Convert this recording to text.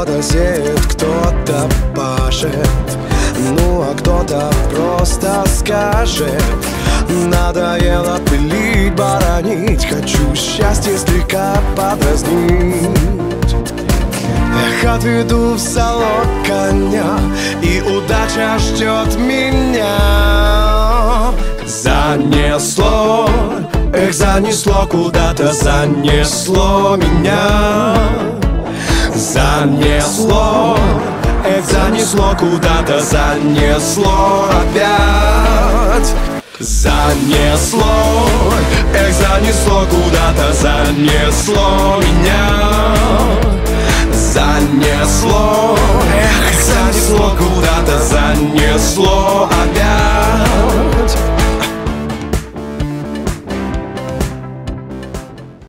Кто-то сеет, кто-то пашет. Ну а кто-то просто скажет. Надоело пилить, боронить Хочу счастье слегка подразнить. Эх, отведу в салон коня И удача ждет меня. Занесло, эх, занесло Куда-то занесло меня Занесло, эх, занесло Куда-то занесло опять. Занесло, эх, занесло Куда-то занесло меня. Занесло, эх, занесло Куда-то занесло опять